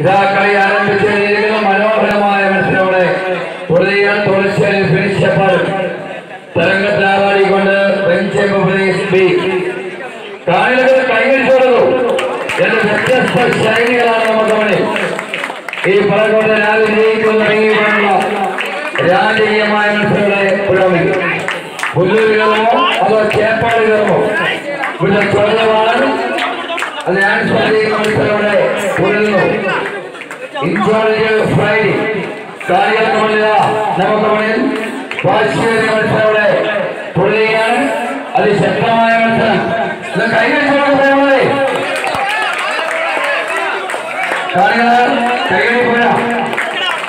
ഇതാ കളി ആരംഭിച്ചിരിക്കുന്ന മനോഹരമായ മത്സരത്തോടെ പുറതെയാണ് തുളശ്ശേരി ഫിനിഷപ്പാടും തരംഗത്തിലാവാടിക്കൊണ്ട് ബെഞ്ചേമ്പ് പ്രദേശ് ബി. കാണികൾ കൈവരിച്ചു കൊടുത്തു. രണ്ട് വ്യത്യസ്ത ശൈലികളാണ് ഈ പറക്കോട്ടെ രാവിലെ ജയിക്കുന്ന ഇറങ്ങിക്കൊണ്ടുള്ള രാജകീയമായ മത്സരങ്ങളെ പുരോഗമിക്കും. പുല്ലൂരുകളോ അതോ ചേപ്പാടുകളോ അത് ഞാൻ മത്സരങ്ങളെ പുലരുന്നു ഇൻചാർജ് ഫ്രൈഡേ കാര്യങ്ങളൊന്നുമില്ല നമുക്ക് മുന്നിൽ വാശിയേറിയ മത്സരങ്ങളെ പുള്ളിയാണ് അതിശക്തമായ മത്സരം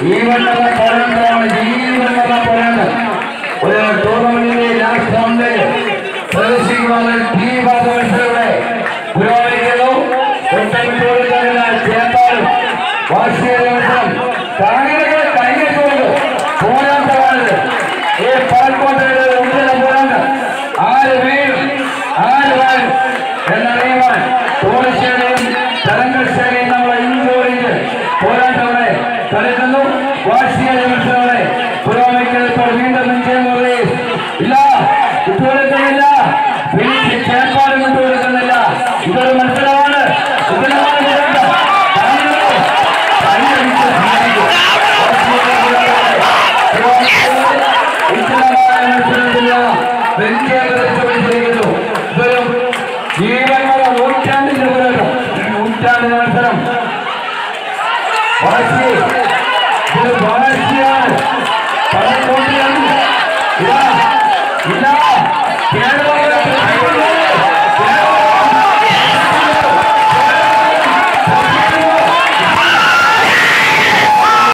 ഇത് വണ്ണുള്ള പോരാട്ടമാണ് ജീവനുള്ള പോരാട്ടം ഒരു ടൂർണമെന്റിന്റെ ലാസ്റ്റ് റൗണ്ടിൽ പ്രവേശിക്കുവാൻ ഈ ഇല്ല. വിട്ടുകൊടുക്കുന്നില്ല ഫിനിഷ് ചേർപ്പാടും വിട്ടുകൊടുക്കുന്നില്ല ഇതൊരു മത്സരമാണ് ജീവനുള്ള നൂറ്റാണ്ടിന്റെ പോരാട്ടം നൂറ്റാണ്ടിന് മത്സരം വളർച്ചയെ ഇത് വളരെ